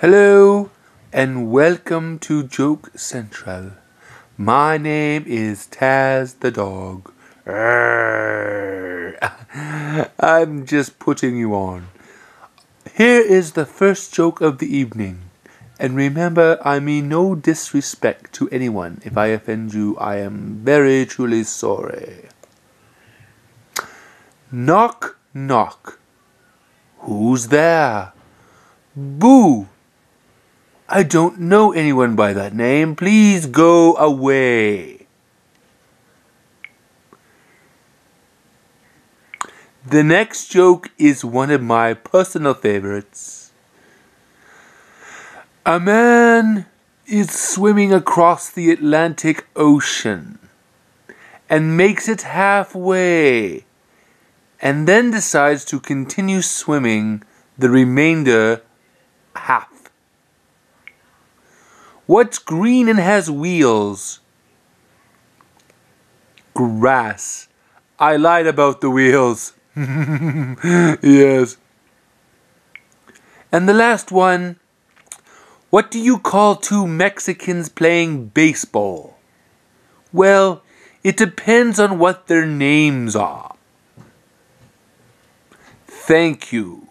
Hello and welcome to Joke Central. My name is Taz the dog. I'm just putting you on. Here is the first joke of the evening. And remember, I mean no disrespect to anyone. If I offend you, I am very truly sorry. Knock, knock. Who's there? Boo! I don't know anyone by that name. Please go away. The next joke is one of my personal favorites. A man is swimming across the Atlantic Ocean and makes it halfway and then decides to continue swimming the remainder half. What's green and has wheels? Grass. I lied about the wheels. yes. And the last one. What do you call two Mexicans playing baseball? Well, it depends on what their names are. Thank you.